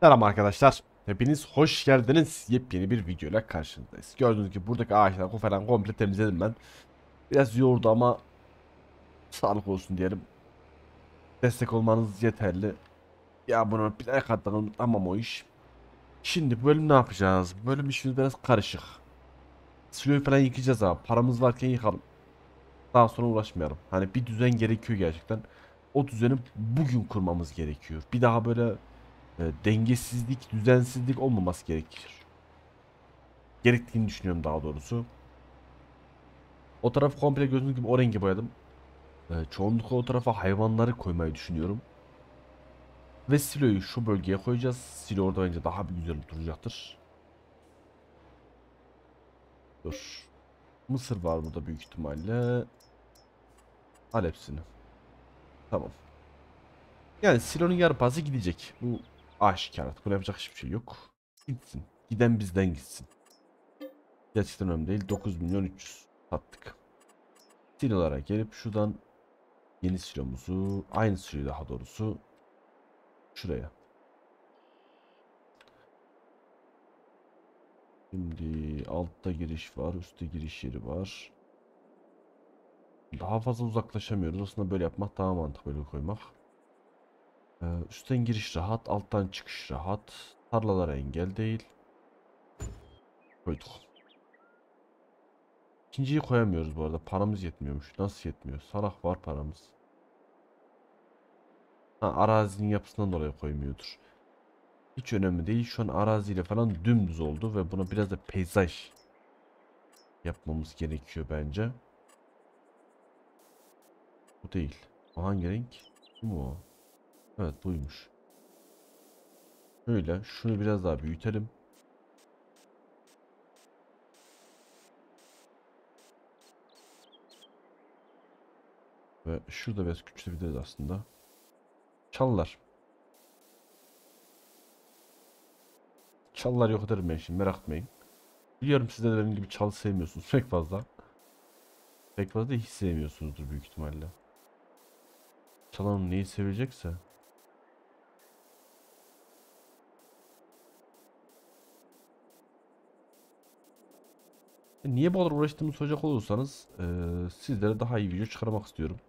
Selam arkadaşlar. Hepiniz hoş geldiniz. Yepyeni bir videoyla karşınızdayız. Gördüğünüz gibi buradaki ağaçları falan komple temizledim ben. Biraz yordu ama sağlık olsun diyelim. Destek olmanız yeterli. Ya bunu bir like atın tamam o iş. Şimdi bu bölüm ne yapacağız? Bu bölüm işimiz biraz karışık. Siloyu falan yıkayacağız abi. Paramız varken yıkalım. Daha sonra uğraşmayalım. Hani bir düzen gerekiyor gerçekten. O düzeni bugün kurmamız gerekiyor. Bir daha böyle dengesizlik, düzensizlik olmaması gerekir. Gerektiğini düşünüyorum daha doğrusu. O tarafı komple gördüğünüz gibi o rengi boyadım. E, çoğunlukla o tarafa hayvanları koymayı düşünüyorum. Ve siloyu şu bölgeye koyacağız. Silo orada bence daha bir güzel duracaktır. Dur. Mısır var burada büyük ihtimalle. Al hepsini. Tamam. Yani silonun yarpazı gidecek. Bu aşikar artık. Buna yapacak hiçbir şey yok. Gitsin. Giden bizden gitsin. Gerçekten önemli değil. 9 milyon 300 sattık. Silolara gelip şuradan yeni silomuzu aynı siloyu daha doğrusu şuraya. Şimdi altta giriş var, üstte giriş yeri var. Daha fazla uzaklaşamıyoruz. Aslında böyle yapmak daha mantıklı böyle koymak. Ee, üstten giriş rahat, alttan çıkış rahat. Tarlalara engel değil. Koyduk. İkinciyi koyamıyoruz bu arada. Paramız yetmiyormuş. Nasıl yetmiyor? Salak var paramız. Ha, arazinin yapısından dolayı koymuyordur. Hiç önemli değil. Şu an araziyle falan dümdüz oldu ve buna biraz da peyzaj yapmamız gerekiyor bence. Bu değil. O hangi renk? Bu mu o? Evet buymuş. Şöyle şunu biraz daha büyütelim. Ve şurada biraz küçültebiliriz aslında. Çallar. Çallar yok ederim ben şimdi merak etmeyin. Biliyorum siz de benim gibi çal sevmiyorsunuz pek fazla. Pek fazla hiç sevmiyorsunuzdur büyük ihtimalle. Çalan neyi sevecekse. Niye bu kadar uğraştığımı soracak olursanız eee, sizlere daha iyi video çıkarmak istiyorum.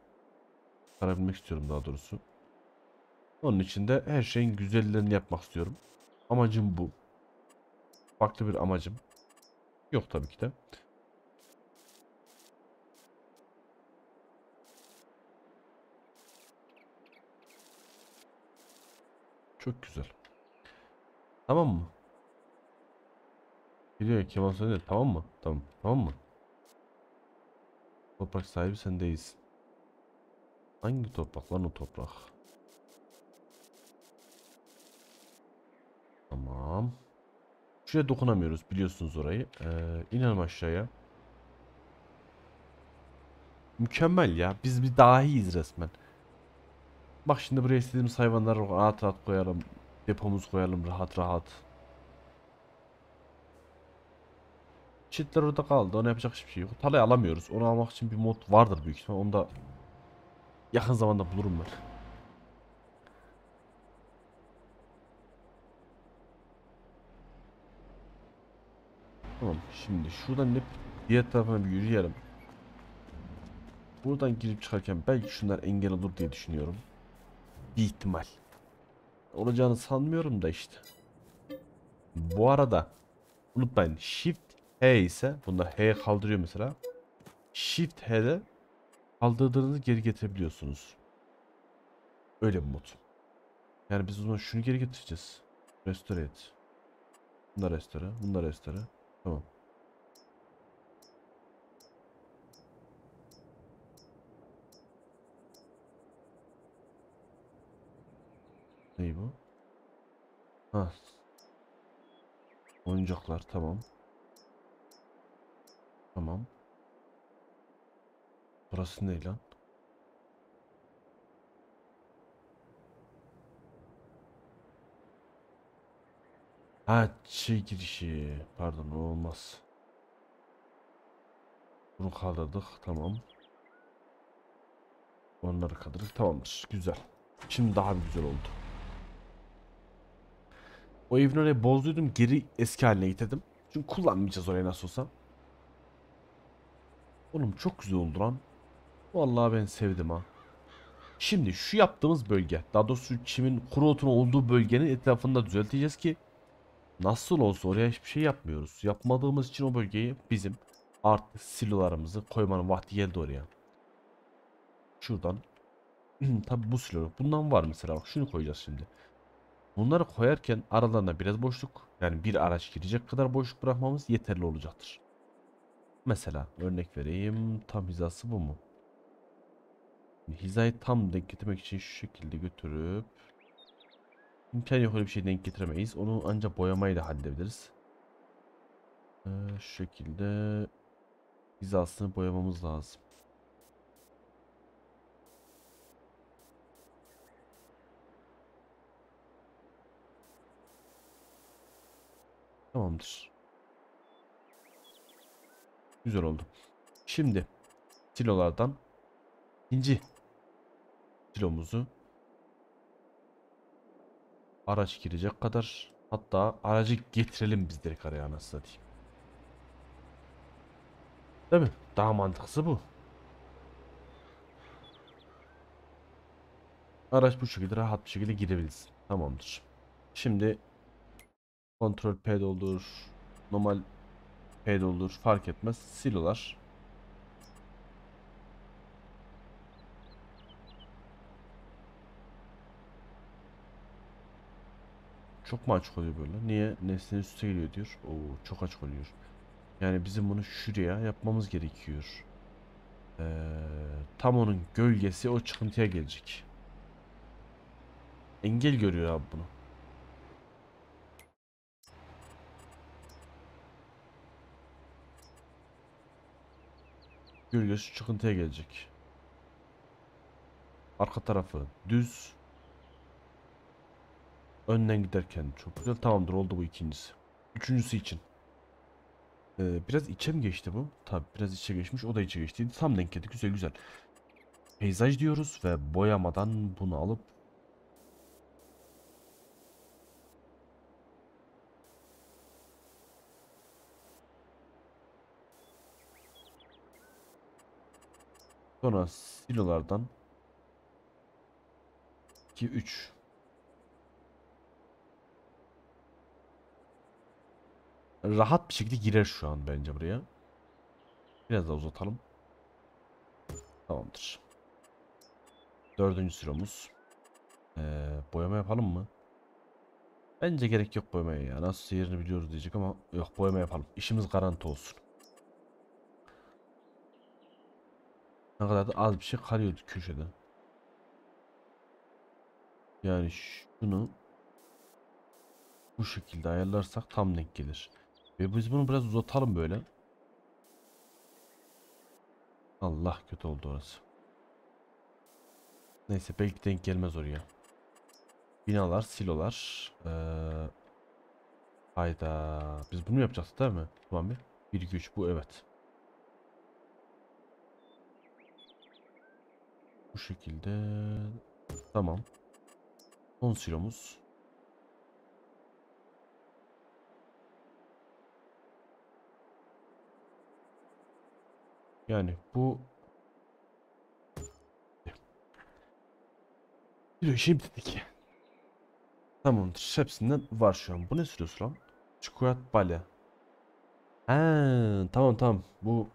Çıkarabilmek istiyorum daha doğrusu. Onun için de her şeyin güzellerini yapmak istiyorum. Amacım bu. Farklı bir amacım. Yok tabii ki de. Çok güzel. Tamam mı? Biliyor Kemal söyledi. Tamam mı? Tamam. Tamam mı? Toprak sahibi sendeyiz. Hangi toprak lan o toprak? Tamam. Şuraya dokunamıyoruz biliyorsunuz orayı. Ee, inelim aşağıya. Mükemmel ya. Biz bir dahiyiz resmen. Bak şimdi buraya istediğimiz hayvanları rahat rahat koyalım. Depomuzu koyalım rahat rahat. Çitler orada kaldı. Ona yapacak hiçbir şey yok. Talayı alamıyoruz. Onu almak için bir mod vardır büyük ihtimal. Onu da yakın zamanda bulurum ben. Tamam. Şimdi şuradan hep diğer tarafına bir yürüyelim. Buradan girip çıkarken belki şunlar engel olur diye düşünüyorum. Bir ihtimal. Olacağını sanmıyorum da işte. Bu arada unutmayın Shift H ise bunda H kaldırıyor mesela. Shift H'de kaldırdığınızı geri getirebiliyorsunuz. Öyle bir mod. Yani biz o zaman şunu geri getireceğiz. Restore et. Bunda restore, bunda restore. Tamam. Ney bu? Ha. Oyuncaklar tamam. Tamam. Burası ne lan? Ha şey girişi. Pardon olmaz. Bunu kaldırdık tamam. Onları kaldırdık tamamdır. Güzel. Şimdi daha güzel oldu. O evin orayı bozduydum geri eski haline getirdim. Çünkü kullanmayacağız orayı nasıl olsa. Oğlum çok güzel oldu lan. Vallahi ben sevdim ha. Şimdi şu yaptığımız bölge, daha doğrusu çimin kuru otun olduğu bölgenin etrafını da düzelteceğiz ki nasıl olsa oraya hiçbir şey yapmıyoruz. Yapmadığımız için o bölgeyi bizim artık silolarımızı koymanın vakti geldi oraya. Şuradan tabi bu silo bundan var mesela bak şunu koyacağız şimdi. Bunları koyarken aralarına biraz boşluk yani bir araç girecek kadar boşluk bırakmamız yeterli olacaktır. Mesela örnek vereyim tam hizası bu mu? Hizayı tam denk getirmek için şu şekilde götürüp imkan yok öyle bir şey denk getiremeyiz. Onu ancak boyamayla halledebiliriz. Ee, şu şekilde hizasını boyamamız lazım. Tamamdır. Güzel oldu. Şimdi silolardan ikinci silomuzu araç girecek kadar hatta aracı getirelim biz direkt araya anasını satayım. Değil mi? Daha mantıklısı bu. Araç bu şekilde rahat bir şekilde girebiliriz. Tamamdır. Şimdi kontrol P doldur. Normal P doldur. Fark etmez. Silolar. Çok mu açık oluyor böyle? Niye? Nesnenin üstüne geliyor diyor. Oo çok açık oluyor. Yani bizim bunu şuraya yapmamız gerekiyor. Ee, tam onun gölgesi o çıkıntıya gelecek. Engel görüyor abi bunu. Gölgesi çıkıntıya gelecek. Arka tarafı düz. Önden giderken çok güzel. Tamamdır oldu bu ikincisi. Üçüncüsü için. Ee, biraz içe mi geçti bu? Tabi biraz içe geçmiş. O da içe geçti. Tam denk geldi. Güzel güzel. Peyzaj diyoruz ve boyamadan bunu alıp Sonra silolardan 2 3 Rahat bir şekilde girer şu an bence buraya. Biraz daha uzatalım. Tamamdır. Dördüncü silomuz. Ee, boyama yapalım mı? Bence gerek yok boyamaya ya. Nasıl yerini biliyoruz diyecek ama yok boyama yapalım. İşimiz garanti olsun. Ne kadar da az bir şey kalıyordu köşede. Yani şunu bu şekilde ayarlarsak tam denk gelir. Ve biz bunu biraz uzatalım böyle. Allah kötü oldu orası. Neyse belki denk gelmez oraya. Binalar, silolar. Ee, hayda. Biz bunu yapacağız değil mi? Tamam bir. 1 2 3 bu evet. Bu şekilde. Tamam. Son silomuz. Yani bu bir şey dedik. Tamamdır. Hepsinden var şu an. Bu ne sürüyorsun lan? Çikolat balya. He, tamam tamam. Bu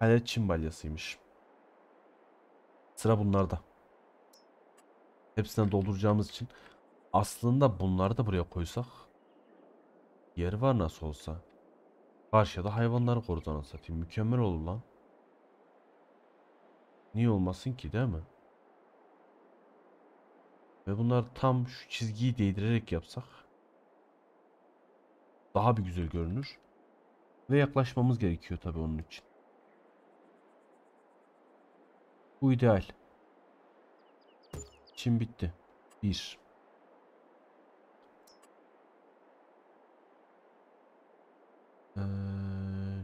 Halet Çin balyasıymış. Sıra bunlarda. Hepsinden dolduracağımız için aslında bunları da buraya koysak yer var nasıl olsa. Karşıya hayvanları koruz anasını satayım. Mükemmel olur lan. Niye olmasın ki değil mi? Ve bunlar tam şu çizgiyi değdirerek yapsak daha bir güzel görünür. Ve yaklaşmamız gerekiyor tabi onun için. Bu ideal. Çim bitti. Bir. Ee,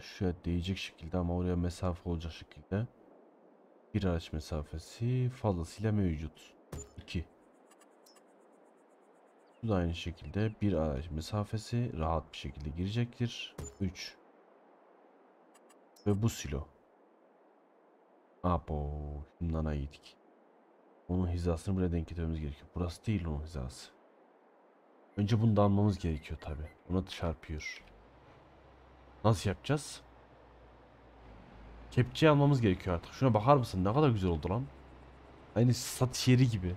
şöyle değecek şekilde ama oraya mesafe olacak şekilde. Bir araç mesafesi fazlasıyla mevcut. 2. Bu da aynı şekilde bir araç mesafesi rahat bir şekilde girecektir. 3 ve bu silo. Abo, şundan yedik. Onun hizasını bile denk getirmemiz gerekiyor. Burası değil onun hizası. Önce bunu da almamız gerekiyor tabi. Ona çarpıyor. Nasıl yapacağız? Kepçeyi almamız gerekiyor artık. Şuna bakar mısın? Ne kadar güzel oldu lan. Aynı satış yeri gibi.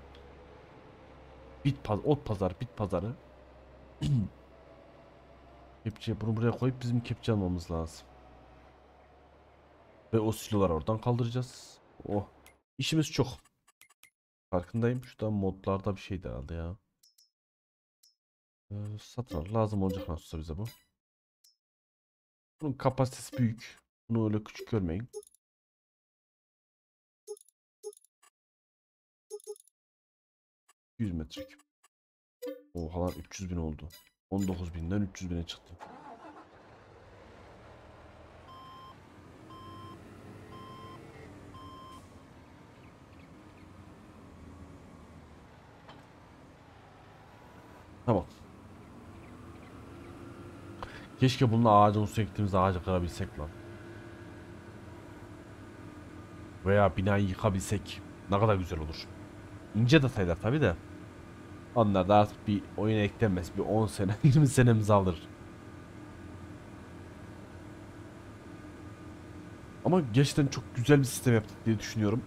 Bit paz ot pazar, bit pazarı. kepçe bunu buraya koyup bizim kepçe almamız lazım. Ve o siloları oradan kaldıracağız. Oh. İşimiz çok. Farkındayım. Şurada modlarda bir şey de herhalde ya. Ee, satın. Lazım olacak nasılsa bize bu. Bunun kapasitesi büyük. Bunu öyle küçük görmeyin. ...100 metreküp. Oha lan 300 bin oldu. 19 binden 300 bine çıktı. Tamam. Keşke bununla ağacın üstüne gittiğimizde ağacı kırabilsek lan. Veya binayı yıkabilsek ne kadar güzel olur. İnce detaylar tabi de. Onlar da artık bir oyuna eklenmez. Bir 10 sene 20 senemizi alır. Ama gerçekten çok güzel bir sistem yaptık diye düşünüyorum.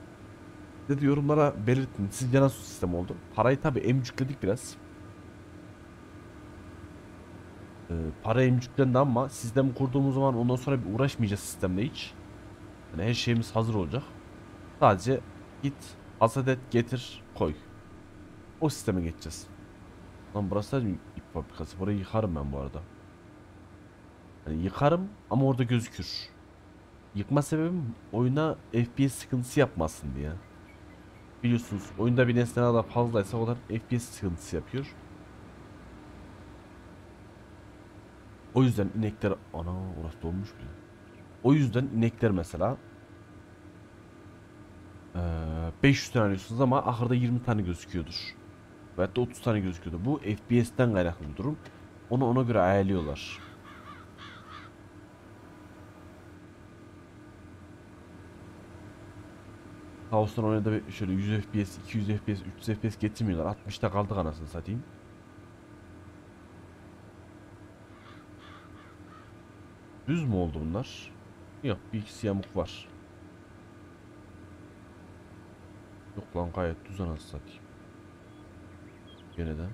Dedi yorumlara belirtin. Sizce nasıl sistem oldu? Parayı tabi emcükledik biraz. Ee, para emcüklendi ama sistem kurduğumuz zaman ondan sonra bir uğraşmayacağız sistemle hiç. Yani her şeyimiz hazır olacak. Sadece git, hasat et, getir, koy. O sisteme geçeceğiz. Lan burası da ip fabrikası. Burayı yıkarım ben bu arada. Yani yıkarım ama orada gözükür. Yıkma sebebim oyuna FPS sıkıntısı yapmasın diye. Biliyorsunuz oyunda bir nesne ne kadar fazlaysa o kadar FPS sıkıntısı yapıyor. O yüzden inekler ana orası dolmuş bile. O yüzden inekler mesela eee 500 tane alıyorsunuz ama ahırda 20 tane gözüküyordur. Veyahut da 30 tane gözüküyordu. Bu FPS'ten kaynaklı bir durum. Onu ona göre ayarlıyorlar. Oyunda bir şöyle 100 FPS, 200 FPS, 300 FPS getirmiyorlar. 60'ta kaldık anasını satayım. Düz mü oldu bunlar? Yok bir ikisi yamuk var. Yok lan gayet düz anasını satayım. Gene de.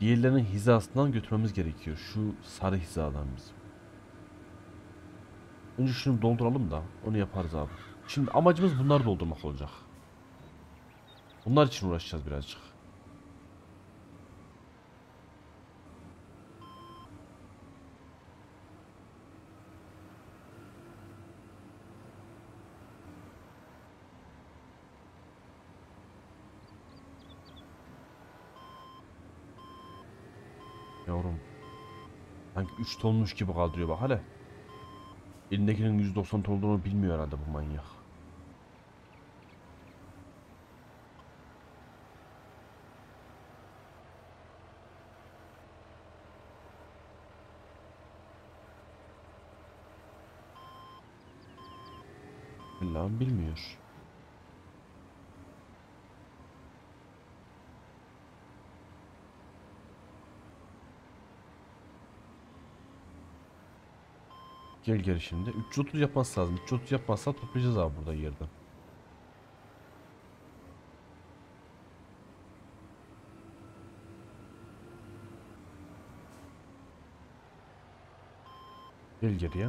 Diğerlerinin hizasından götürmemiz gerekiyor. Şu sarı hizadan bizim. Önce şunu dolduralım da onu yaparız abi. Şimdi amacımız bunları doldurmak olacak. Bunlar için uğraşacağız birazcık. Yavrum. Sanki 3 tonmuş gibi kaldırıyor bak hele. Elindekinin 190 ton olduğunu bilmiyor herhalde bu manyak. Allah'ım bilmiyor. Gel gel şimdi. 330 yapması lazım. 330 yapmazsa toplayacağız abi burada yerden. Gel geriye.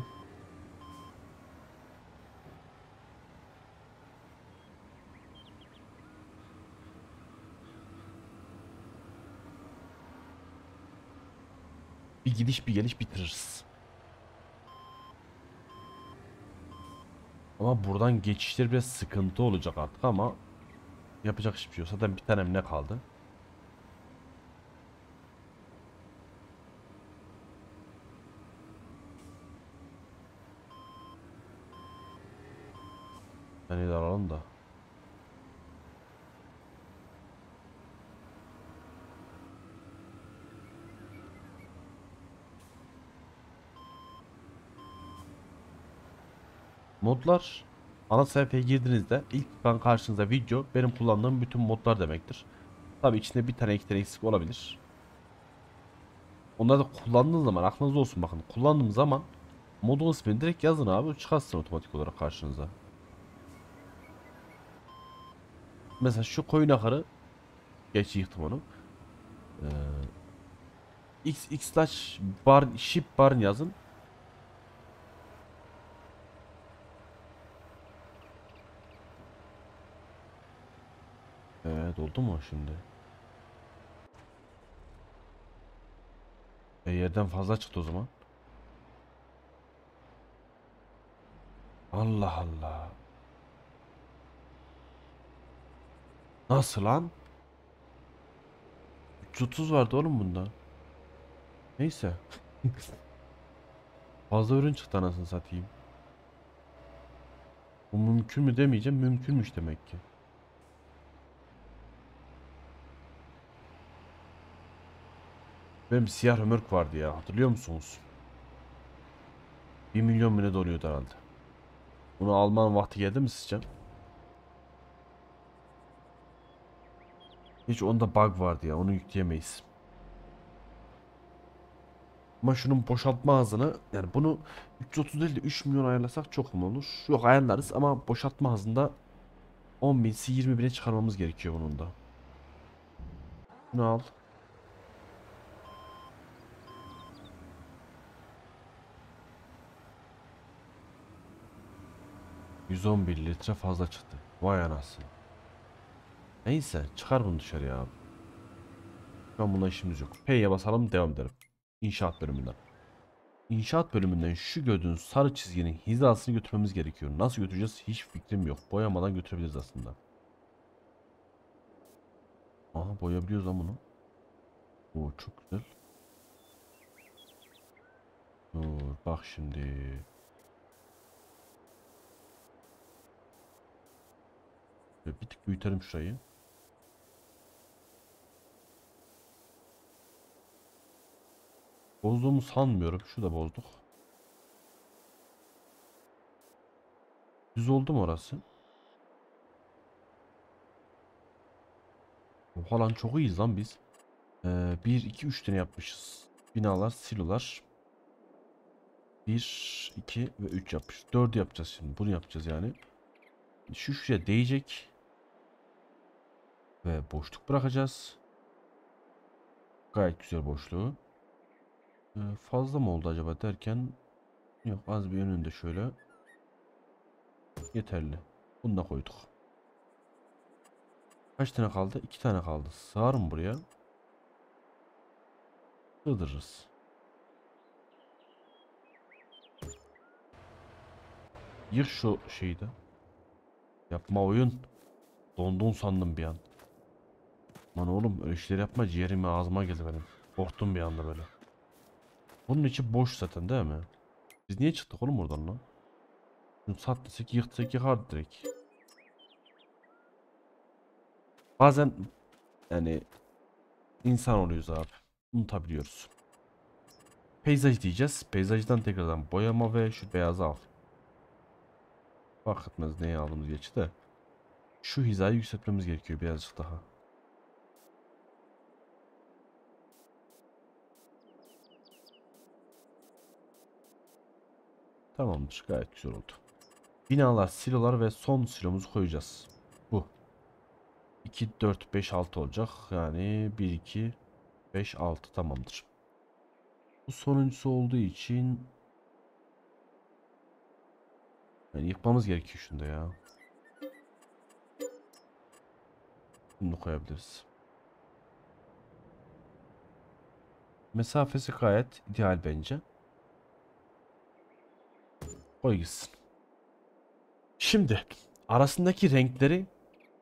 Bir gidiş bir geliş bitiririz. Ama buradan geçişler biraz sıkıntı olacak artık ama yapacak hiçbir şey yok. Zaten bir tanem ne kaldı? Yani de alalım da. Modlar ana sayfaya girdiğinizde ilk çıkan karşınıza video benim kullandığım bütün modlar demektir. Tabi içinde bir tane iki tane eksik olabilir. Onları da kullandığınız zaman aklınızda olsun bakın. Kullandığım zaman modun ismini direkt yazın abi çıkarsın otomatik olarak karşınıza. Mesela şu koyun ahırı geç yıktım onu. Ee, x x slash bar ship barn yazın. Evet oldu mu şimdi? E yerden fazla çıktı o zaman. Allah Allah. Nasıl lan? 330 vardı oğlum bunda. Neyse. Fazla ürün çıktı anasını satayım. Bu mümkün mü demeyeceğim. Mümkünmüş demek ki. Benim siyah römork vardı ya. Hatırlıyor musunuz? 1 milyon bine doluyordu herhalde. Bunu alman vakti geldi mi sizce? Hiç onda bug vardı ya. Onu yükleyemeyiz. Ama şunun boşaltma hızını yani bunu 330 değil de 3 milyon ayarlasak çok mu olur? Yok ayarlarız ama boşaltma hızında 10 bin 20 bine çıkarmamız gerekiyor bunun da. Bunu al. ...111 litre fazla çıktı. Vay anasını. Neyse çıkar bunu dışarıya abi. Şu an bununla işimiz yok. P'ye basalım devam edelim. İnşaat bölümünden. İnşaat bölümünden şu gördüğünüz sarı çizginin hizasını götürmemiz gerekiyor. Nasıl götüreceğiz hiç fikrim yok. Boyamadan götürebiliriz aslında. Aha boyayabiliyoruz lan bunu. Oo çok güzel. Dur bak şimdi. Şöyle bir tık büyütelim şurayı. Bozduğumu sanmıyorum. Şu da bozduk. Düz oldu mu orası? Oha lan çok iyiyiz lan biz. Ee, 1, 2, 3 tane yapmışız. Binalar, silolar. 1, 2 ve 3 yapmış. 4 yapacağız şimdi. Bunu yapacağız yani. Şu şuraya değecek. Ve boşluk bırakacağız. Gayet güzel boşluğu. Ee, fazla mı oldu acaba derken yok az bir önünde şöyle yeterli. Bunu da koyduk. Kaç tane kaldı? İki tane kaldı. Sığar mı buraya? Sığdırırız. Yık şu şeyi de. Yapma oyun. Dondun sandım bir an. Lan oğlum öyle işleri yapma ciğerime ağzıma geldi benim. Korktum bir anda böyle. Bunun içi boş zaten değil mi? Biz niye çıktık oğlum buradan lan? Şunu sat desek yıktık yıkardı direkt. Bazen yani insan oluyoruz abi. Unutabiliyoruz. Peyzaj diyeceğiz. Peyzajdan tekrardan boyama ve şu beyazı al. Fark etmez neye aldığımız geçti de. Şu hizayı yükseltmemiz gerekiyor birazcık daha. Tamamdır. Gayet güzel oldu. Binalar, silolar ve son silomuzu koyacağız. Bu. 2, 4, 5, 6 olacak. Yani 1, 2, 5, 6 tamamdır. Bu sonuncusu olduğu için yani yıkmamız gerekiyor şunda ya. Bunu koyabiliriz. Mesafesi gayet ideal bence. Koy gitsin. Şimdi arasındaki renkleri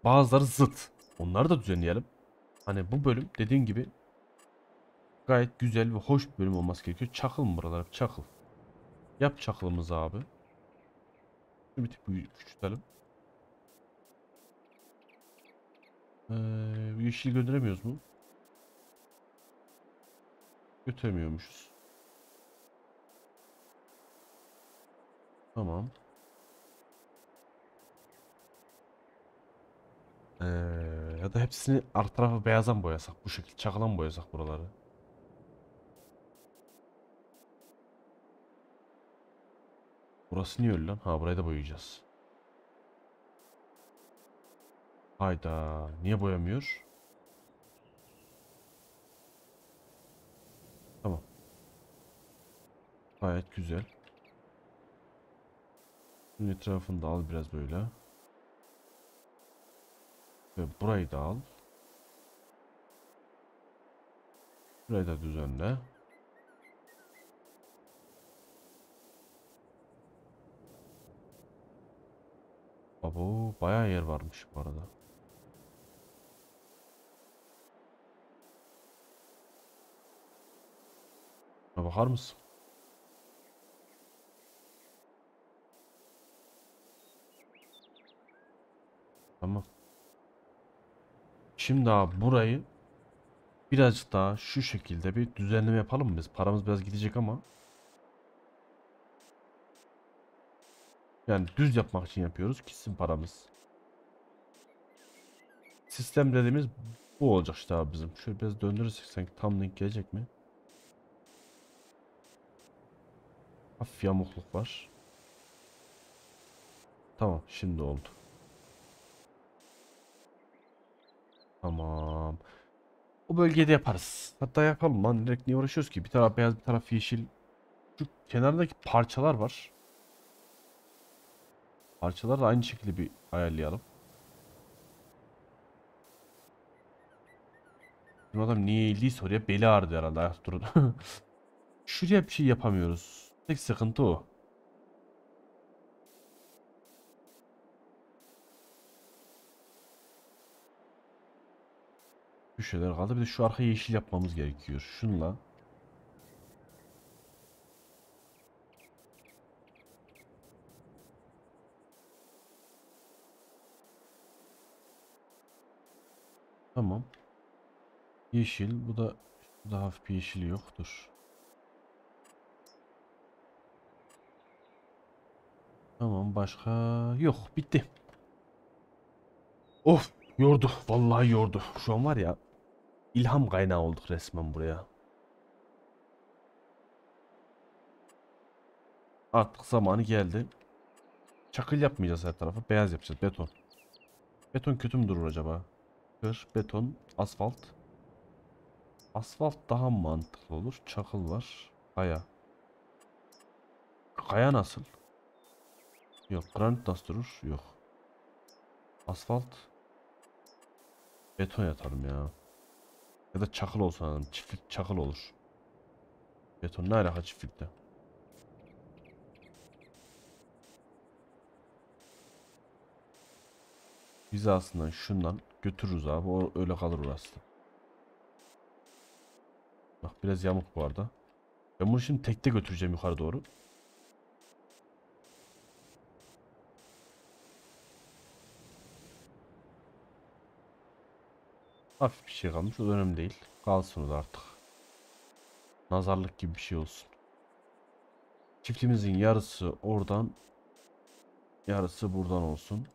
bazıları zıt. Onları da düzenleyelim. Hani bu bölüm dediğim gibi gayet güzel ve hoş bir bölüm olması gerekiyor. Çakıl mı buralar? Çakıl. Yap çakılımızı abi. Bir tık küçültelim. Ee, yeşil gönderemiyoruz mu? Götüremiyormuşuz. Tamam. Ee, ya da hepsini arka tarafı beyazdan boyasak bu şekilde çakılan boyasak buraları. Burası niye öyle lan? Ha burayı da boyayacağız. Hayda. Niye boyamıyor? Tamam. Gayet güzel. Bunun etrafını da al biraz böyle. Ve burayı da al. Burayı da düzenle. Abo bayağı yer varmış bu arada. Bakar mısın? Tamam. Şimdi abi burayı birazcık daha şu şekilde bir düzenleme yapalım mı biz? Paramız biraz gidecek ama. Yani düz yapmak için yapıyoruz. Gitsin paramız. Sistem dediğimiz bu olacak işte abi bizim. Şöyle biraz döndürürsek sanki tam denk gelecek mi? Hafif yamukluk var. Tamam şimdi oldu. Tamam. O bölgede yaparız. Hatta yapalım lan. Direkt niye uğraşıyoruz ki? Bir taraf beyaz bir taraf yeşil. Şu kenardaki parçalar var. Parçaları da aynı şekilde bir ayarlayalım. Bizim adam niye eğildiyse oraya beli ağrıdı herhalde ayak durun. Şuraya bir şey yapamıyoruz. Tek sıkıntı o. Bir şeyler kaldı. Bir de şu arkayı yeşil yapmamız gerekiyor. Şunla. Tamam. Yeşil. Bu da daha hafif bir yeşil yoktur. Tamam başka yok bitti. Of yordu vallahi yordu. Şu an var ya ilham kaynağı olduk resmen buraya. Artık zamanı geldi. Çakıl yapmayacağız her tarafı. Beyaz yapacağız. Beton. Beton kötü mü durur acaba? Kır, beton, asfalt. Asfalt daha mantıklı olur. Çakıl var. Kaya. Kaya nasıl? Yok. Granit nasıl durur? Yok. Asfalt. Beton yatalım ya. Ya da çakıl olsun hanım. Çiftlik çakıl olur. Beton ne alaka çiftlikte? Hizasından şundan götürürüz abi. O öyle kalır orası. Bak biraz yamuk bu arada. Ben bunu şimdi tekte götüreceğim yukarı doğru. Hafif bir şey kalmış. O da önemli değil. Kalsın o da artık. Nazarlık gibi bir şey olsun. Çiftlimizin yarısı oradan yarısı buradan olsun.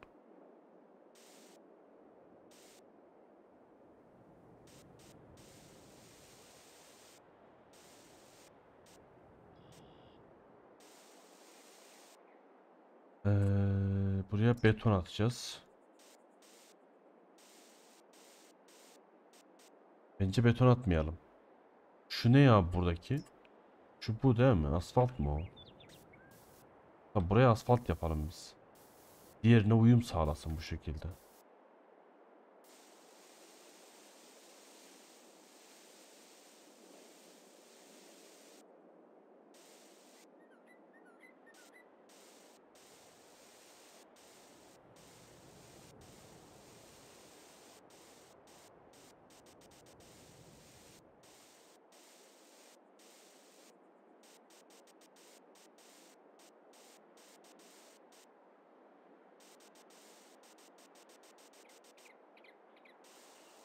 Ee, buraya beton atacağız. Bence beton atmayalım. Şu ne ya buradaki? Şu bu değil mi? Asfalt mı o? Ha, buraya asfalt yapalım biz. Diğerine uyum sağlasın bu şekilde.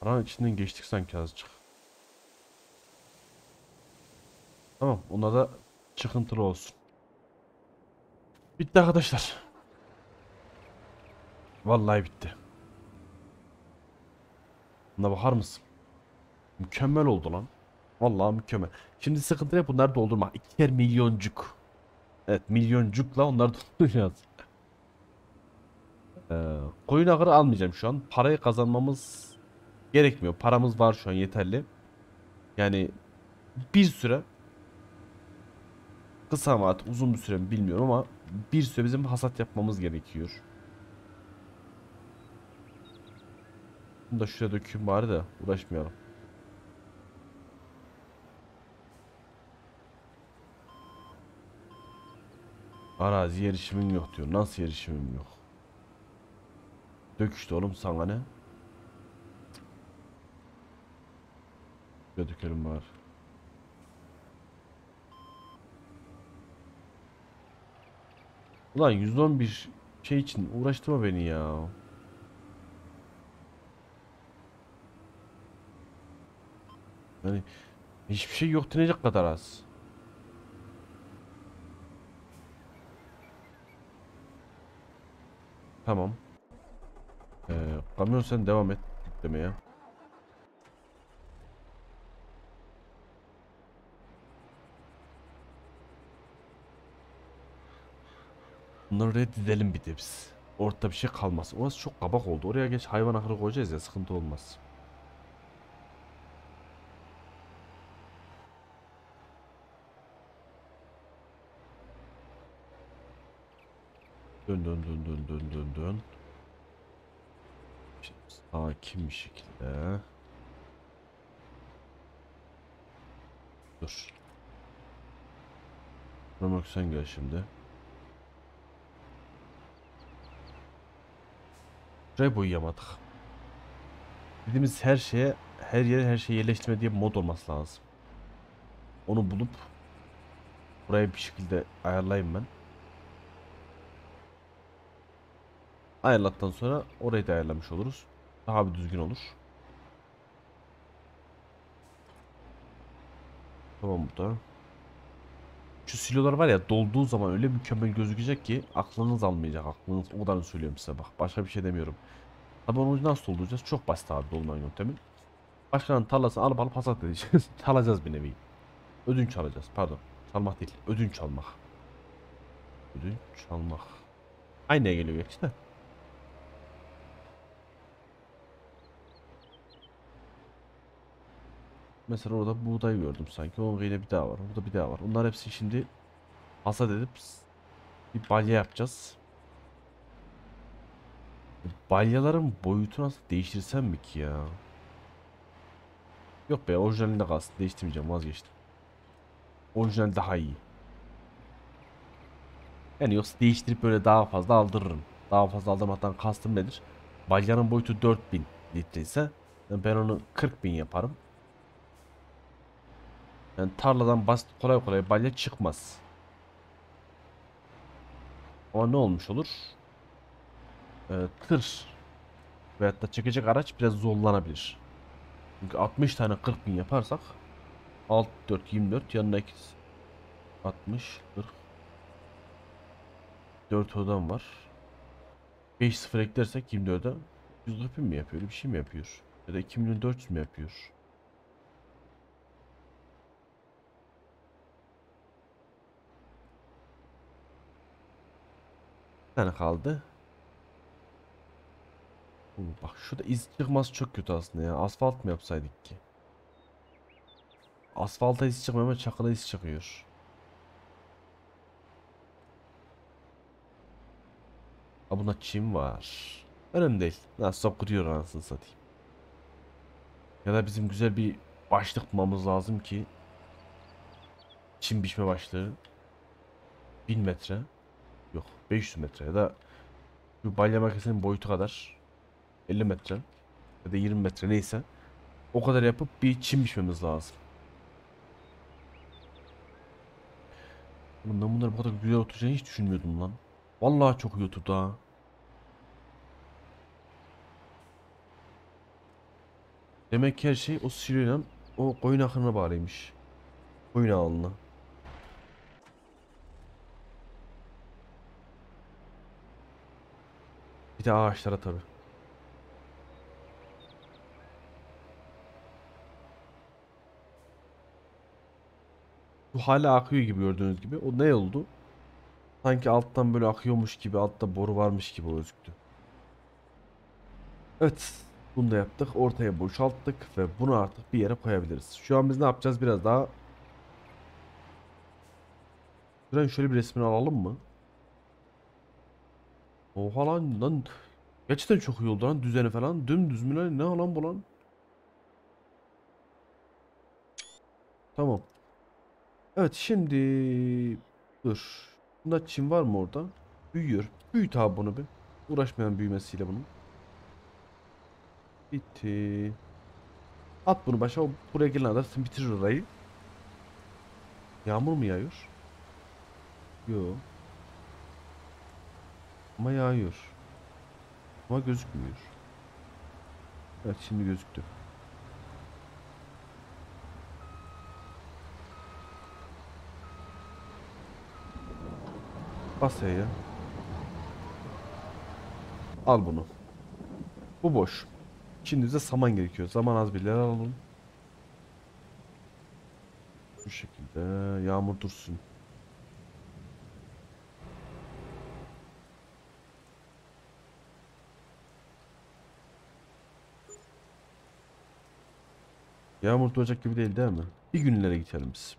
Aranın içinden geçtik sanki azıcık. Tamam, ona da çıkıntılı olsun. Bitti arkadaşlar. Vallahi bitti. Buna bakar mısın? Mükemmel oldu lan. Vallahi mükemmel. Şimdi sıkıntı ne bunları doldurmak. İkier milyoncuk. Evet milyoncukla onları dolduracağız. Ee, koyun ahırı almayacağım şu an. Parayı kazanmamız gerekmiyor. Paramız var şu an yeterli. Yani bir süre kısa mı uzun bir süre mi bilmiyorum ama bir süre bizim hasat yapmamız gerekiyor. Bunu da şuraya dökeyim bari de uğraşmayalım. Arazi erişimin yok diyor. Nasıl erişimim yok? Dök işte oğlum sana ne? Şuraya dökelim bari. Ulan 111 şey için uğraştırma beni ya. Yani hiçbir şey yok denecek kadar az. Tamam. Ee, kamyon sen devam et yüklemeye. Bunları oraya dizelim bir de biz. Ortada bir şey kalmasın. Orası çok kabak oldu. Oraya geç hayvan ahırı koyacağız ya sıkıntı olmaz. Dön dön dön dön dön dön dön. Şimdi sakin bir şekilde. Dur. Ramak sen gel şimdi. Şurayı boyayamadık. Dediğimiz her şeye, her yere her şeyi yerleştirme diye bir mod olması lazım. Onu bulup burayı bir şekilde ayarlayayım ben. Ayarladıktan sonra orayı da ayarlamış oluruz. Daha bir düzgün olur. Tamam bu da. Şu silolar var ya dolduğu zaman öyle mükemmel gözükecek ki aklınız almayacak. Aklınız o kadarını söylüyorum size bak. Başka bir şey demiyorum. Tabi onu nasıl dolduracağız? Çok basit abi dolma yöntemi. Başkanın tarlasını alıp alıp hasat edeceğiz. Çalacağız bir nevi. Ödünç alacağız pardon. Çalmak değil. Ödünç almak. Ödünç almak. Aynıya geliyor işte. Mesela orada buğday gördüm sanki. Onun yine bir daha var. Burada bir daha var. Bunlar hepsi şimdi hasat edip bir balya yapacağız. Balyaların boyutu nasıl değiştirsem mi ki ya? Yok be orijinalinde kalsın. Değiştirmeyeceğim vazgeçtim. Orijinal daha iyi. Yani yoksa değiştirip böyle daha fazla aldırırım. Daha fazla aldırmaktan kastım nedir? Balyanın boyutu 4000 litre ise ben onu 40.000 yaparım. Yani tarladan basit kolay kolay balya çıkmaz. Ama ne olmuş olur? Ee, tır veyahut da çekecek araç biraz zorlanabilir. Çünkü 60 tane 40 bin yaparsak 6 4 24 yanına 2 60 40 4 odan var. 5 sıfır eklersek 24'e 140 bin mi yapıyor? Öyle bir şey mi yapıyor? Ya da 2 milyon 400 mü yapıyor? Tane kaldı. Oo, bak şurada iz çıkması çok kötü aslında ya. Asfalt mı yapsaydık ki? Asfalta iz çıkmıyor ama çakıla iz çıkıyor. Ha buna çim var. Önemli değil. Nasıl kuruyor anasını satayım. Ya da bizim güzel bir başlık bulmamız lazım ki çim biçme başlığı 1000 metre yok 500 metre ya da şu balya makinesinin boyutu kadar 50 metre ya da 20 metre neyse o kadar yapıp bir çim biçmemiz lazım. Oğlum ben bunları bu kadar güzel oturacağını hiç düşünmüyordum lan. Vallahi çok iyi oturdu ha. Demek ki her şey o siloyla o koyun akınına bağlıymış. Koyun ağalına. Bir de ağaçlara tabi. Bu hala akıyor gibi gördüğünüz gibi. O ne oldu? Sanki alttan böyle akıyormuş gibi, altta boru varmış gibi gözüktü. Evet, bunu da yaptık. Ortaya boşalttık ve bunu artık bir yere koyabiliriz. Şu an biz ne yapacağız? Biraz daha Şuradan şöyle bir resmini alalım mı? Oha lan lan. Gerçekten çok iyi oldu lan düzeni falan. Dümdüz mü lan? Ne lan bu lan? Tamam. Evet şimdi dur. Bunda çim var mı orada? Büyüyor. Büyüt abi bunu bir. Uğraşmayan büyümesiyle bunun. Bitti. At bunu başa. Buraya gelene kadar bitirir orayı. Yağmur mu yağıyor? Yo. Ama yağıyor. Ama gözükmüyor. Evet şimdi gözüktü. Bas ya. Al bunu. Bu boş. Şimdi bize saman gerekiyor. Zaman az bir alalım. Bu şekilde yağmur dursun. Yağmur duracak gibi değil değil mi? Bir günlere geçelim biz.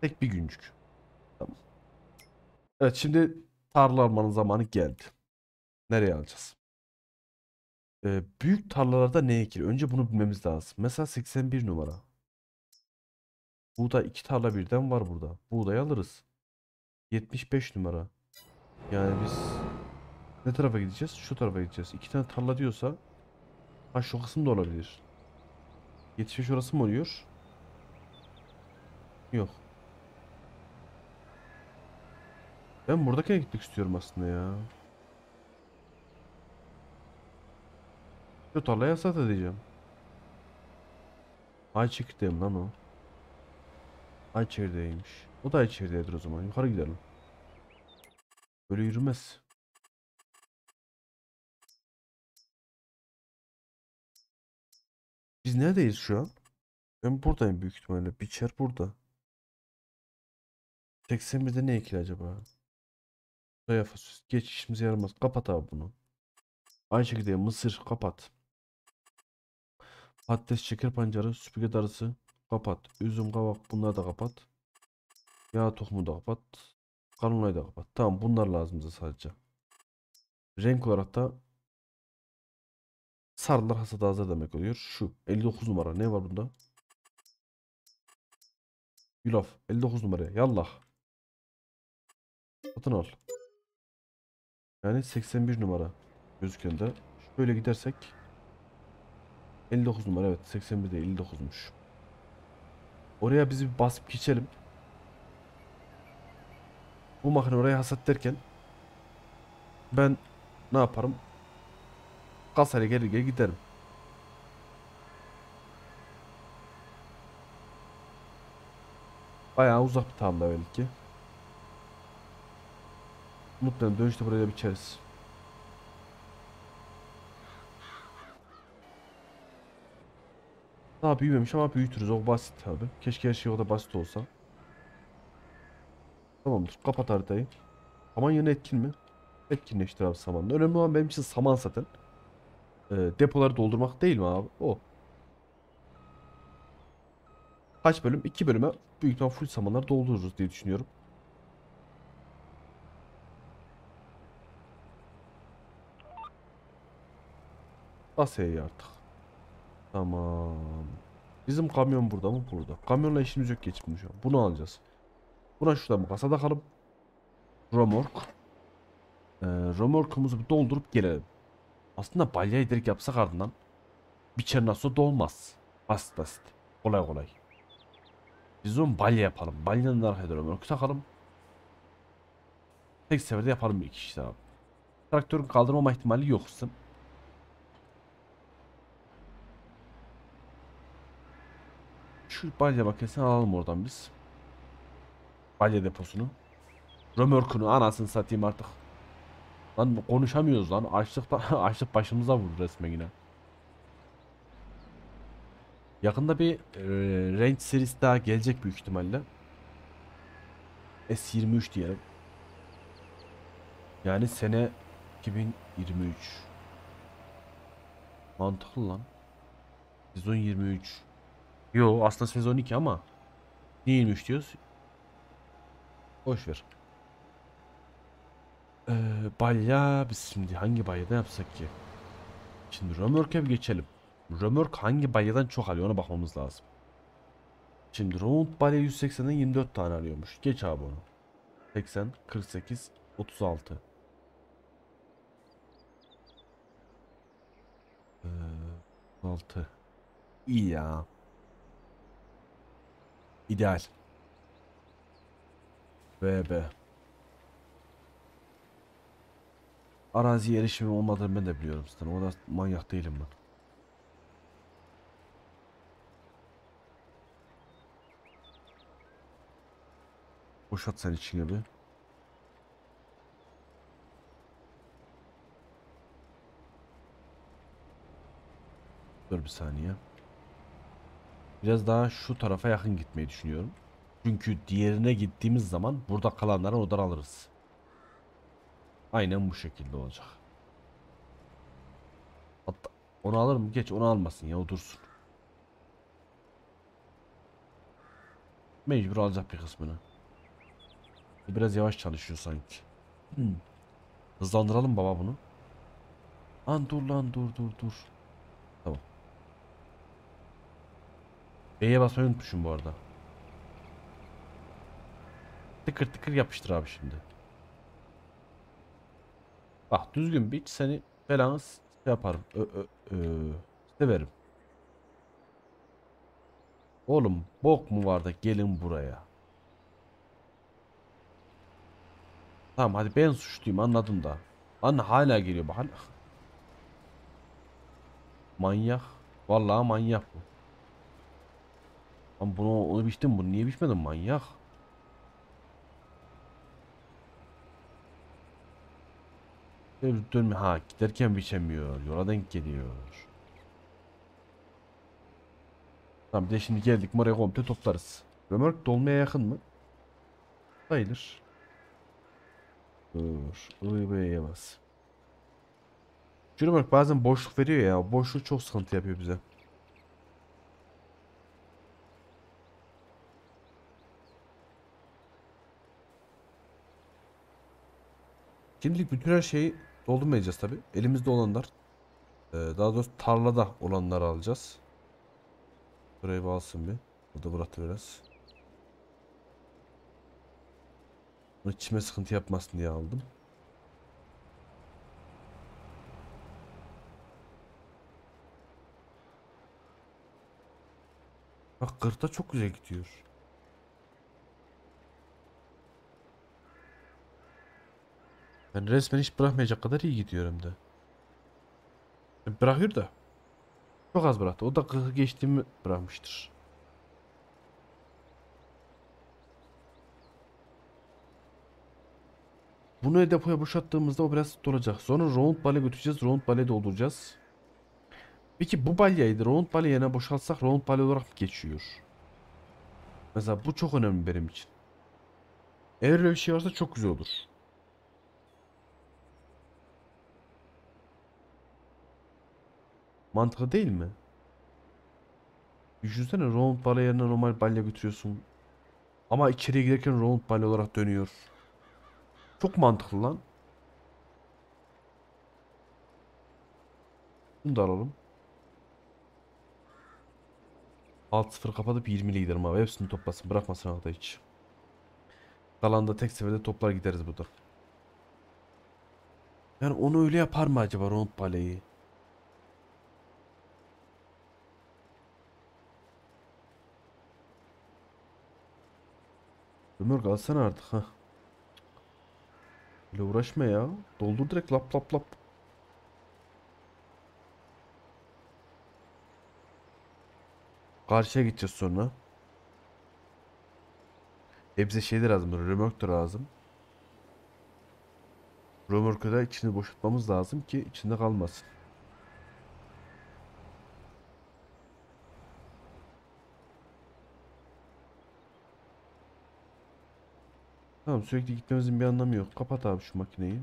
Tek bir güncük. Tamam. Evet şimdi tarla almanın zamanı geldi. Nereye alacağız? Ee, büyük tarlalarda ne ekilir? Önce bunu bilmemiz lazım. Mesela 81 numara. Buğday iki tarla birden var burada. Buğday alırız. 75 numara. Yani biz ne tarafa gideceğiz? Şu tarafa gideceğiz. İki tane tarla diyorsa ha şu kısım da olabilir. 75 orası mı oluyor? Yok. Ben buradakine gitmek istiyorum aslında ya. Şu tarlaya sat edeceğim. Ay çekirdeğim lan o. Ay çekirdeğiymiş. O da ay çekirdeğidir o zaman. Yukarı gidelim. Böyle yürümez. Biz neredeyiz şu an? Ben buradayım büyük ihtimalle. Biçer burada. 81'de ne ekili acaba? Soya fasulyesi. Geç işimize yaramaz. Kapat abi bunu. Aynı şekilde mısır kapat. Patates, şeker pancarı, süpürge darısı kapat. Üzüm, kavak bunları da kapat. Yağ tohumu da kapat. Kanolayı da kapat. Tamam bunlar lazım bize sadece. Renk olarak da sarılar hasada hazır demek oluyor. Şu 59 numara ne var bunda? Yulaf 59 numara yallah. Satın al. Yani 81 numara gözükende. Şöyle gidersek 59 numara evet 81 değil 59'muş. Oraya biz bir basıp geçelim. Bu makine oraya hasat derken ben ne yaparım? Kasayla geri geri giderim. Bayağı uzak bir tarla belki. Muhtemelen dönüşte buraya biçeriz. Daha büyümemiş ama büyütürüz. O basit tabi. Keşke her şey o da basit olsa. Tamamdır. Kapat haritayı. Saman yönü etkin mi? Etkinleştir abi samanla. Önemli olan benim için saman zaten. Ee, depoları doldurmak değil mi abi? O. Kaç bölüm? 2 bölüme büyük ihtimal full samanları doldururuz diye düşünüyorum. Asya'yı artık. Tamam. Bizim kamyon burada mı? Burada. Kamyonla işimiz yok geçmiş şu an. Bunu alacağız. Buna şuradan bu kasada kalıp Romork. Ee, romorkumuzu doldurup gelelim. Aslında balyayı direkt yapsak ardından biçer nasıl dolmaz. Basit basit. Kolay kolay. Biz onu balya yapalım. Balyanın arkaya da romorku takalım. Tek seferde yapalım bir iki işte abi. Traktörün kaldırmama ihtimali yoksun. Şu balya makinesini alalım oradan biz. Balya deposunu. Römorkunu anasını satayım artık. Lan konuşamıyoruz lan. Açlık, açlık başımıza vurdu resmen yine. Yakında bir e, Range serisi daha gelecek büyük ihtimalle. S23 diyelim. Yani sene 2023. Mantıklı lan. Sezon 23. Yo aslında sezon 2 ama. 23 diyoruz? Boş ver. Ee, balya biz şimdi hangi balyada yapsak ki? Şimdi römorke bir geçelim. Römork hangi balyadan çok alıyor ona bakmamız lazım. Şimdi round balya 180'den 24 tane alıyormuş. Geç abi onu. 80, 48, 36. Ee, 36. İyi ya. İdeal. VB. Araziye erişimim olmadığını ben de biliyorum zaten. O da manyak değilim ben. Boşalt sen içine bir. Dur bir saniye. Biraz daha şu tarafa yakın gitmeyi düşünüyorum. Çünkü diğerine gittiğimiz zaman burada kalanları odan alırız. Aynen bu şekilde olacak. Hatta onu alır mı? Geç onu almasın ya o dursun. Mecbur alacak bir kısmını. Biraz yavaş çalışıyor sanki. Hmm. Hızlandıralım baba bunu. Lan dur lan dur dur dur. Tamam. B'ye basmayı unutmuşum bu arada. Tıkır tıkır yapıştır abi şimdi. Bak düzgün bir seni belanı şey yaparım. Ö, ö, ö. Severim. Oğlum bok mu var da gelin buraya. Tamam hadi ben suçluyum anladım da. Lan hala geliyor bak. Manyak. Vallahi manyak bu. Lan bunu onu biçtim bunu niye biçmedin manyak. Dönme ha giderken biçemiyor. Yola denk geliyor. Tamam bir de şimdi geldik oraya komple toplarız. Römork dolmaya yakın mı? Sayılır. Dur. Uyguya bas. Şu römork bazen boşluk veriyor ya. o Boşluk çok sıkıntı yapıyor bize. Şimdilik bütün her şeyi doldurmayacağız tabi. Elimizde olanlar. e, Daha doğrusu tarlada olanları alacağız. Burayı alsın bir. Burada bıraktı biraz. Bunu içime sıkıntı yapmasın diye aldım. Bak kırta çok güzel gidiyor. Yani resmen hiç bırakmayacak kadar iyi gidiyor hem de. Yani Bırakıyor da. Çok az bıraktı. O da 40'ı geçtiğimi bırakmıştır. Bunu depoya boşalttığımızda o biraz dolacak. Sonra round bale götüreceğiz. Round bale dolduracağız. Peki bu balyayı da round bale yerine boşaltsak round bale olarak geçiyor? Mesela bu çok önemli benim için. Eğer öyle bir şey varsa çok güzel olur. Mantıklı değil mi? Düşünsene round bale yerine normal balya götürüyorsun. Ama içeriye giderken round bale olarak dönüyor. Çok mantıklı lan. Bunu da alalım. 6-0 kapatıp 20 ile giderim abi. Hepsini toplasın. Bırakmasın arada hiç. Kalan da tek seferde toplar gideriz burada. Yani onu öyle yapar mı acaba round baleyi? Ömür kalsana artık ha. Öyle uğraşma ya. Doldur direkt lap lap lap. Karşıya gideceğiz sonra. E bize şey lazım. Römork da lazım. Römorku da içini boşaltmamız lazım ki içinde kalmasın. Tamam sürekli gitmemizin bir anlamı yok. Kapat abi şu makineyi.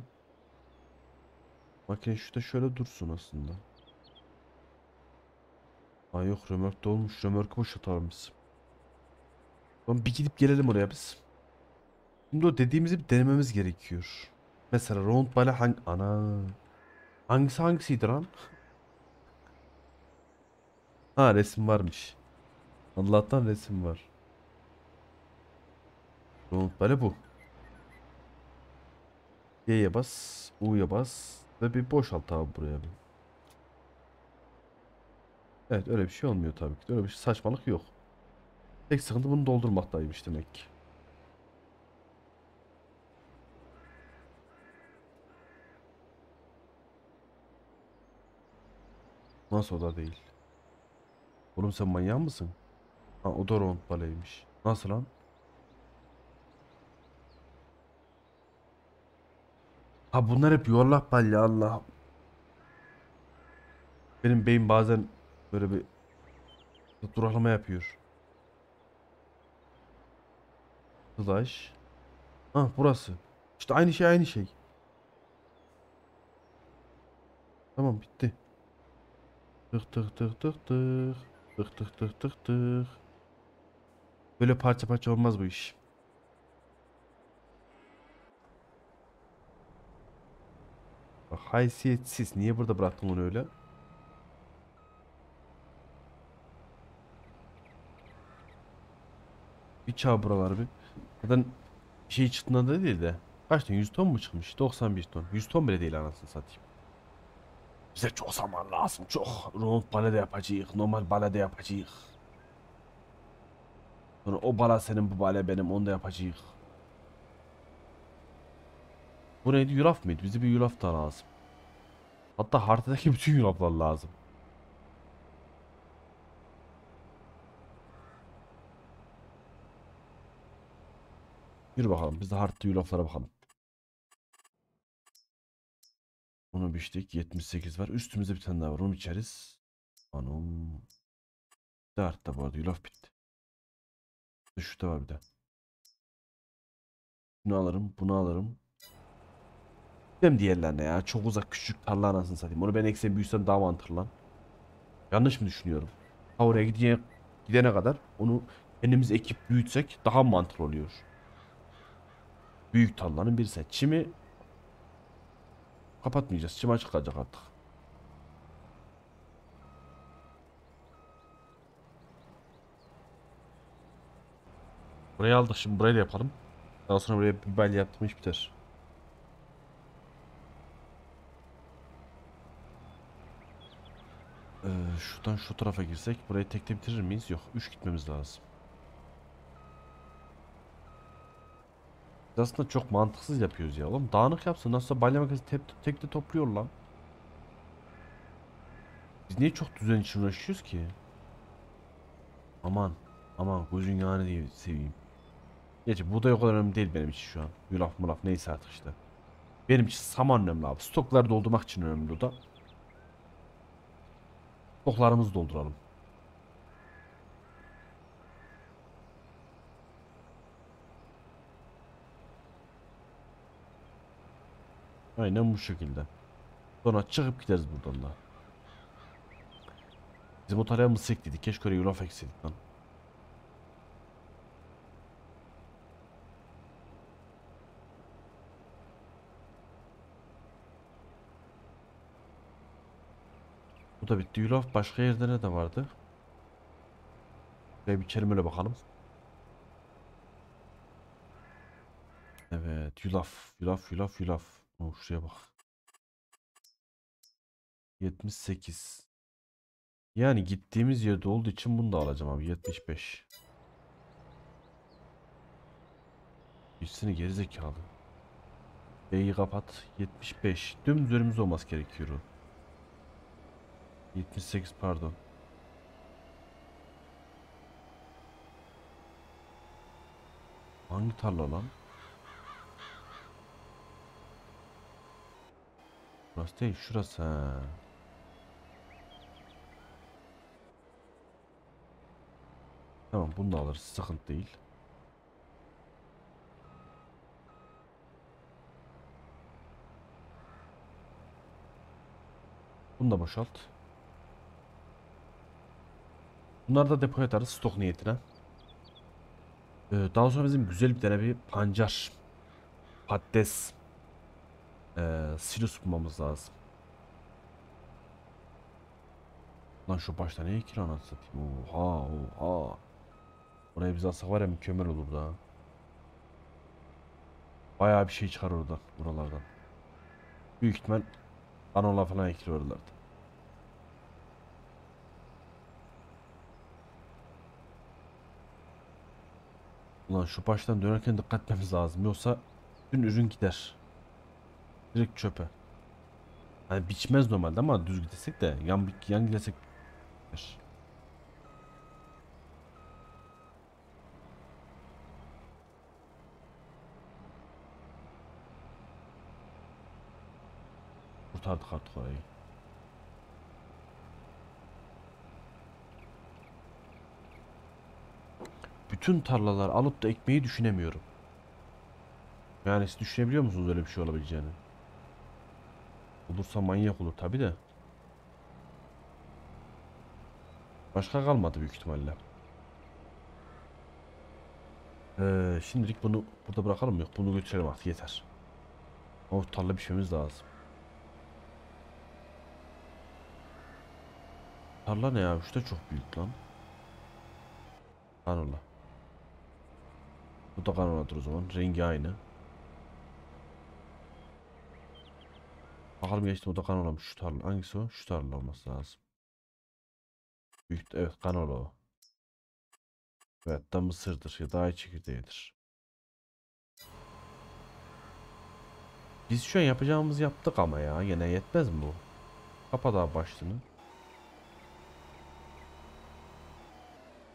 Makine şurada şöyle dursun aslında. Aa yok römork dolmuş. Römorku boşaltalım biz. Tamam bir gidip gelelim oraya biz. Şimdi o dediğimizi bir denememiz gerekiyor. Mesela round bala hangi... Ana. Hangisi hangisiydi lan? Ha resim varmış. Allah'tan resim var. Round bala bu. Y'ye bas. U'ya bas. Ve bir boşalt abi buraya bir. Evet öyle bir şey olmuyor tabii ki. Öyle bir saçmalık yok. Tek sıkıntı bunu doldurmaktaymış demek ki. Nasıl o da değil? Oğlum sen manyak mısın? Ha o da round baleymiş. Nasıl lan? Ha bunlar hep yuvarlak balya Allah. Benim beyin bazen böyle bir duraklama yapıyor. Slash. Ha burası. İşte aynı şey aynı şey. Tamam bitti. Tık tık tık tık tık. Tık tık tık tık tık. Böyle parça parça olmaz bu iş. Haysiyetsiz. Niye burada bıraktın onu öyle? Bir çağ buralar bir. Zaten şey çıktığında da değil de. Kaç ton? 100 ton mu çıkmış? 91 ton. 100 ton bile değil anasını satayım. Bize çok zaman lazım. Çok. Round bale de yapacağız. Normal bale de yapacağız. Sonra o bala senin bu bale benim. Onu da yapacağız. Bu neydi? Yulaf mıydı? Bize bir yulaf da lazım. Hatta haritadaki bütün yulaflar lazım. Yürü bakalım. Biz de haritada yulaflara bakalım. Onu biçtik. 78 var. Üstümüzde bir tane daha var. Onu içeriz. Anam. Bir de bu arada. Yulaf bitti. Şurada var bir de. Bunu alırım. Bunu alırım. Gidem diğerlerine ya. Çok uzak küçük tarla anasını satayım. Onu ben eksen büyüsem daha mantıklı lan. Yanlış mı düşünüyorum? Ha oraya gidene, gidene kadar onu kendimiz ekip büyütsek daha mantıklı oluyor. Büyük tarlanın birisi. Çimi kapatmayacağız. Çim açık kalacak artık. Burayı aldık. Şimdi burayı da yapalım. Daha sonra buraya bir bel yaptım iş biter. Ee, şuradan şu tarafa girsek burayı tekte bitirir miyiz? Yok. 3 gitmemiz lazım. Aslında çok mantıksız yapıyoruz ya oğlum. Dağınık yapsın. Nasılsa balya makinesi tek, tekte topluyor lan. Biz niye çok düzen için uğraşıyoruz ki? Aman. Aman gözün yağını diye seveyim. Gerçi bu da o kadar önemli değil benim için şu an. Yulaf mulaf neyse artık işte. Benim için saman önemli abi. Stokları doldurmak için önemli o da. Stoklarımızı dolduralım. Aynen bu şekilde. Sonra çıkıp gideriz buradan da. Bizim o tarafa mısır ekledik. Keşke oraya yulaf ekseydik lan. Bu da bitti. Yulaf başka yerde ne de vardı? Buraya bir içelim öyle bakalım. Evet yulaf yulaf yulaf yulaf. Oh, şuraya bak. 78. Yani gittiğimiz yerde olduğu için bunu da alacağım abi 75. Üstünü geri zekalı. B'yi kapat 75. Dümdüz önümüzde olması gerekiyor. 78 pardon. Hangi tarla lan? Burası değil şurası ha. Tamam bunu da alırız sıkıntı değil. Bunu da boşalt. Bunları da depoya atarız stok niyetine. Ee, daha sonra bizim güzel bir tane bir pancar. Patates. Ee, silos bulmamız lazım. Lan şu başta ne iki lan satayım. Oha oha. Oraya biz alsak var ya mükemmel olur da. Bayağı bir şey çıkar oradan buralardan. Büyük ihtimal anola falan ekilir oralarda. Ulan şu baştan dönerken dikkat etmemiz lazım. Yoksa bütün ürün gider. Direkt çöpe. Hani biçmez normalde ama düz gidesek de yan, yan gidesek gider. Kurtardık artık orayı. Bütün tarlalar alıp da ekmeği düşünemiyorum. Yani siz düşünebiliyor musunuz öyle bir şey olabileceğini? Olursa manyak olur tabi de. Başka kalmadı büyük ihtimalle. Ee, şimdilik bunu burada bırakalım mı? Yok bunu götürelim artık yeter. O tarla biçmemiz lazım. Tarla ne ya? Şu da çok büyük lan. Kanola. Bu da kanoladır o zaman. Rengi aynı. Bakalım geçtim o da kanolamış. Şu tarla. Hangisi o? Şu tarla olması lazım. Büyük, evet kanola o. Evet da mısırdır ya da ay çekirdeğidir. Biz şu an yapacağımızı yaptık ama ya. Yine yetmez mi bu? Kapa daha başlığını.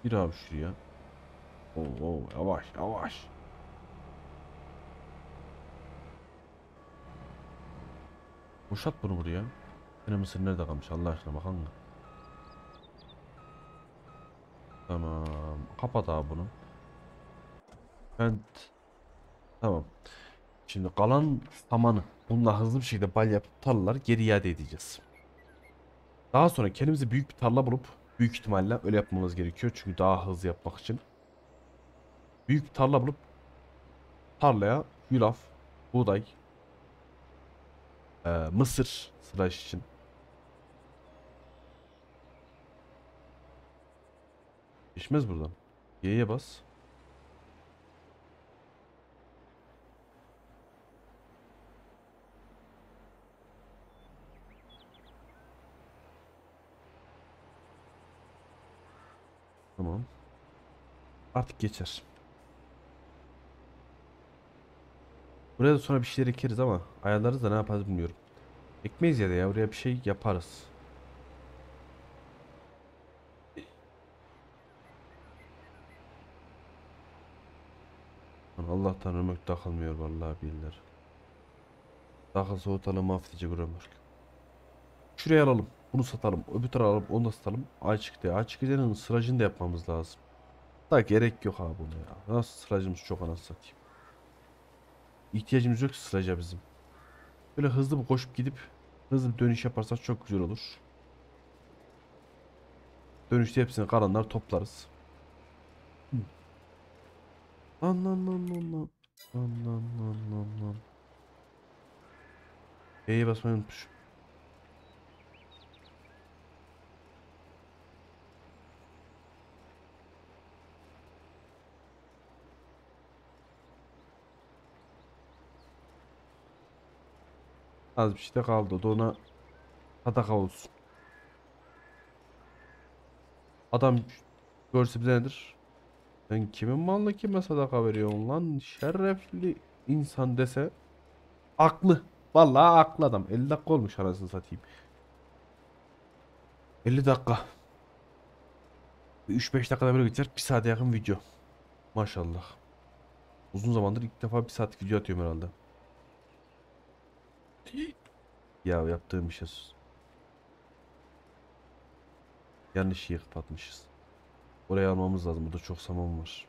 Bir abi şuraya. Oo, oo, yavaş yavaş. Boşalt bunu buraya. Benim mısır nerede kalmış Allah aşkına mı? Tamam. Kapat abi bunu. Ben Tamam. Şimdi kalan samanı bununla hızlı bir şekilde bal yapıp tarlaları geri iade edeceğiz. Daha sonra kendimize büyük bir tarla bulup büyük ihtimalle öyle yapmamız gerekiyor çünkü daha hızlı yapmak için. Büyük tarla bulup tarlaya yulaf, buğday, e, mısır sıraç için Geçmez buradan. Y'ye bas. Tamam. Artık geçer. Buraya da sonra bir şeyler ekeriz ama ayarlarız da ne yaparız bilmiyorum. Ekmeyiz ya da ya buraya bir şey yaparız. Allah'tan ömür takılmıyor vallahi billahi. Takılsa ortalığı mahvedecek ömür. Şuraya alalım. Bunu satalım. Öbür tarafa alalım. Onu da satalım. Ay çıktı. Ay çıkıcının sıracını da yapmamız lazım. Da gerek yok abi buna ya. Nasıl sıracımız çok anasını satayım. İhtiyacımız yok sıraca bizim. Böyle hızlı bir koşup gidip hızlı bir dönüş yaparsak çok güzel olur. Dönüşte hepsini kalanlar toplarız. Hı. Lan lan lan lan lan. Lan lan lan lan lan. E'ye basmayı unutmuşum. Az bir şey de kaldı. O da ona sadaka olsun. Adam görse bize nedir? Sen kimin malına kime sadaka veriyorsun lan? Şerefli insan dese aklı. Vallahi aklı adam. 50 dakika olmuş arasını satayım. 50 dakika. 3-5 dakikada böyle geçer. 1 saate yakın video. Maşallah. Uzun zamandır ilk defa 1 saatlik video atıyorum herhalde. Ya yaptığım işe sus. Yanlış şeyi kapatmışız. Oraya almamız lazım. Burada çok saman var.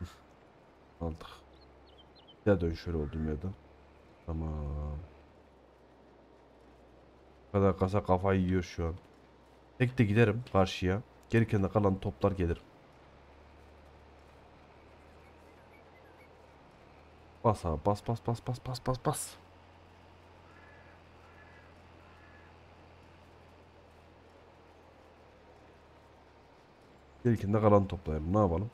Aldık. Ya dön şöyle olduğum yerden. Tamam. Bu kadar kasa kafayı yiyor şu an. Tek de giderim karşıya. Gereken de kalan toplar gelir. Bas abi bas bas bas bas bas bas bas. Gereken de kalan toplayalım. Ne yapalım?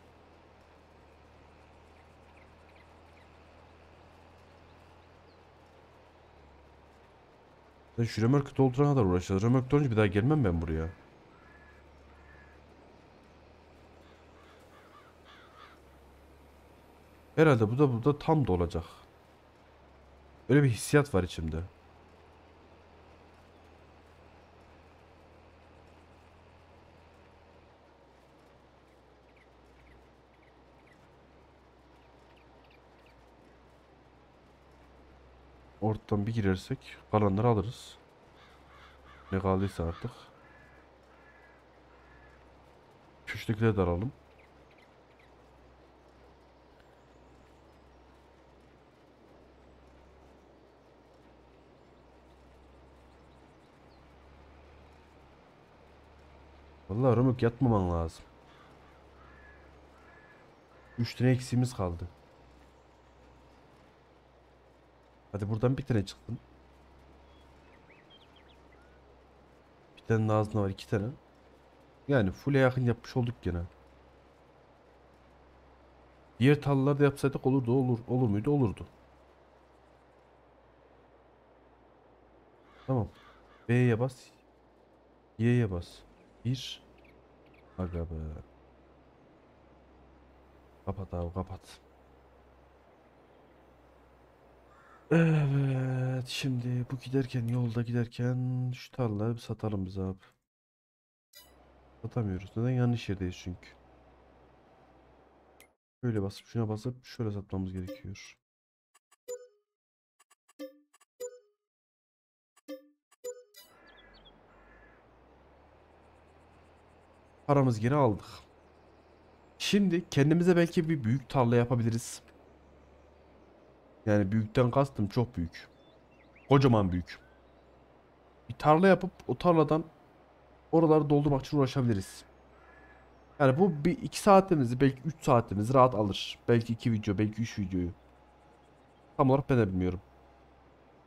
Sen şu römorku doldurana kadar uğraşacağız. Römork dolunca bir daha gelmem ben buraya. Herhalde bu da burada tam da olacak. Öyle bir hissiyat var içimde. Ortadan bir girersek kalanları alırız. Ne kaldıysa artık. Köştekileri de alalım. Vallahi Römük yatmaman lazım. 3 tane eksiğimiz kaldı. Hadi buradan bir tane çıktın. Bir tane de ağzında var iki tane. Yani full'e yakın yapmış olduk gene. Diğer tallarda yapsaydık olurdu olur. Olur muydu? Olurdu. Tamam. B'ye bas. Y'ye bas. Bir. Aga be. Kapat abi kapat. Evet, şimdi bu giderken yolda giderken şu tarlaları bir satalım biz abi. Satamıyoruz. Neden? Yanlış yerdeyiz çünkü. Şöyle basıp şuna basıp şöyle satmamız gerekiyor. Paramızı geri aldık. Şimdi kendimize belki bir büyük tarla yapabiliriz. Yani büyükten kastım çok büyük. Kocaman büyük. Bir tarla yapıp o tarladan oraları doldurmak için uğraşabiliriz. Yani bu bir iki saatimizi belki 3 saatimizi rahat alır. Belki iki video belki 3 videoyu. Tam olarak ben de bilmiyorum.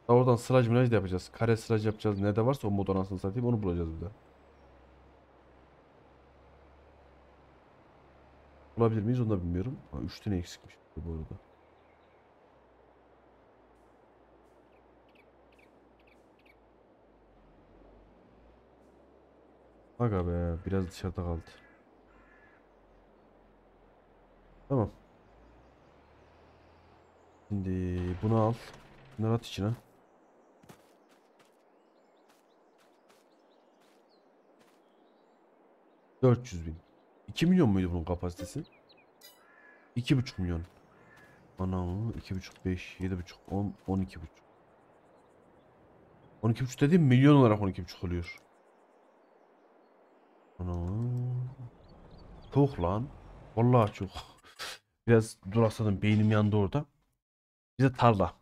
Daha oradan sıraj miraj da yapacağız. Kare sıraj yapacağız. Ne de varsa o mod anasını satayım onu bulacağız bir de. Bulabilir miyiz onu da bilmiyorum. 3 tane eksikmiş bu arada. Aga be biraz dışarıda kaldı. Tamam. Şimdi bunu al. Bunları at içine. Dört yüz bin. 2 milyon muydu bunun kapasitesi? 2,5 milyon. Ana 2,5 5 7,5 10 12,5. 12,5 dediğim milyon olarak 12,5 oluyor. Ana. Çok lan. Vallahi çok. Biraz duraksadım. Beynim yandı orada. Bir de tarla.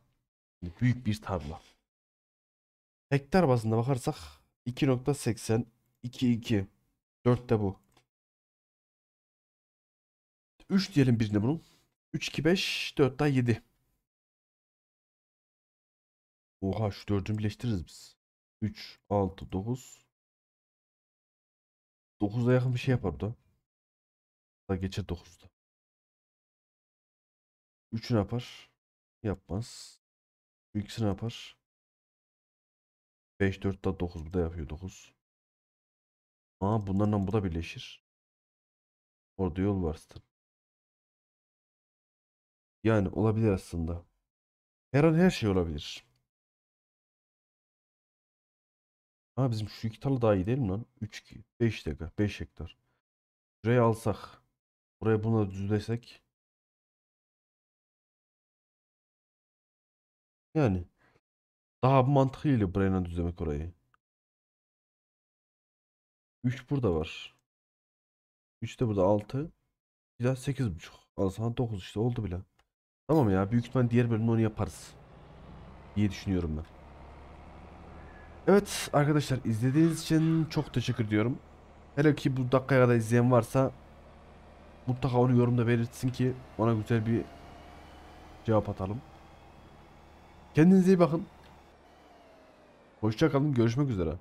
Büyük bir tarla. Hektar bazında bakarsak 2.80 2.2 4 de bu. 3 diyelim birine bunun. 3 2 5 4 daha 7. Oha şu dördünü birleştiririz biz. 3 6 9 9'a yakın bir şey yapar da. Da geçer 9'da. 3'ü ne yapar? Yapmaz. İkisi ne yapar? 5 4 daha 9 bu da yapıyor 9. Aa bunlarla bu da birleşir. Orada yol var zaten. Yani olabilir aslında. Her an her şey olabilir. Aa bizim şu iki tarla daha iyi değil mi lan? 3 2 5 dakika 5 hektar. Şurayı alsak. Buraya bunu düzlesek. Yani daha mantıklıydı buraya düzlemek orayı. 3 burada var. 3 de burada 6. Bir daha 8.5. Al sana 9 işte oldu bile. Tamam ya büyük ihtimal diğer bölümde onu yaparız. diye düşünüyorum ben. Evet arkadaşlar izlediğiniz için çok teşekkür ediyorum. Hele ki bu dakikaya kadar izleyen varsa mutlaka onu yorumda belirtsin ki ona güzel bir cevap atalım. Kendinize iyi bakın. Hoşça kalın. Görüşmek üzere.